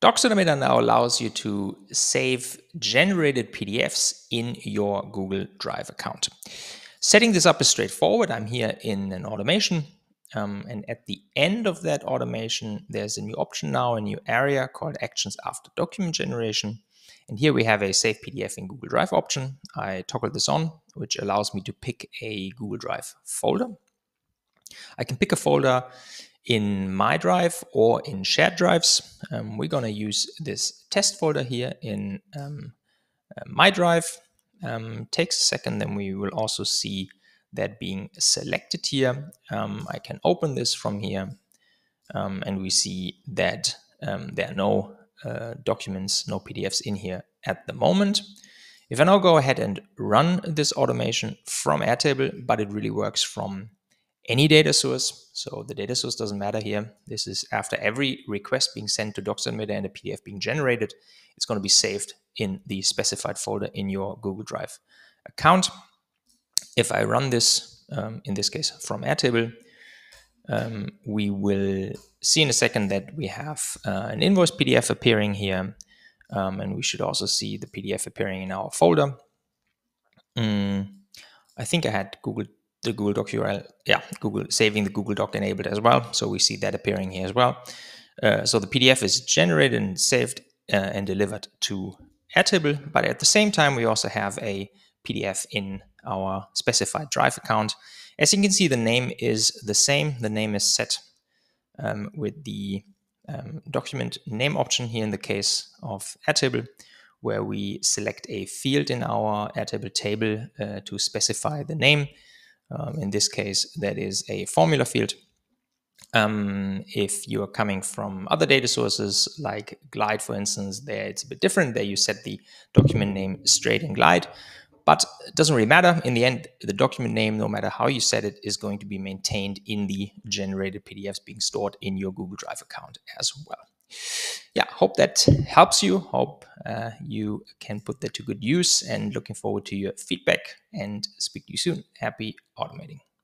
DocsAutomator now allows you to save generated PDFs in your Google Drive account. Setting this up is straightforward. I'm here in an automation. Um, and at the end of that automation, there's a new option now, a new area called Actions After Document Generation. And here we have a Save PDF in Google Drive option. I toggle this on, which allows me to pick a Google Drive folder. I can pick a folder in my drive or in shared drives. Um, we're going to use this test folder here in um, uh, my drive. Um, takes a second, then we will also see that being selected here. Um, I can open this from here um, and we see that um, there are no uh, documents, no PDFs in here at the moment. If I now go ahead and run this automation from Airtable, but it really works from any data source. So the data source doesn't matter here. This is after every request being sent to DocsAutomator and a PDF being generated, it's going to be saved in the specified folder in your Google Drive account. If I run this, um, in this case from Airtable, um, we will see in a second that we have uh, an invoice PDF appearing here. Um, and we should also see the PDF appearing in our folder. Mm, I think I had Google the Google Doc URL, yeah, Google saving the Google Doc enabled as well. So we see that appearing here as well. Uh, so the PDF is generated and saved uh, and delivered to Airtable, but at the same time, we also have a PDF in our specified Drive account. As you can see, the name is the same. The name is set um, with the um, document name option here in the case of Airtable, where we select a field in our Airtable table uh, to specify the name. Um, in this case, that is a formula field. Um, if you are coming from other data sources like Glide, for instance, there it's a bit different. There you set the document name straight in Glide, but it doesn't really matter. In the end, the document name, no matter how you set it, is going to be maintained in the generated PDFs being stored in your Google Drive account as well. Yeah, hope that helps you. Hope uh, you can put that to good use and looking forward to your feedback and speak to you soon. Happy automating.